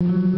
The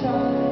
time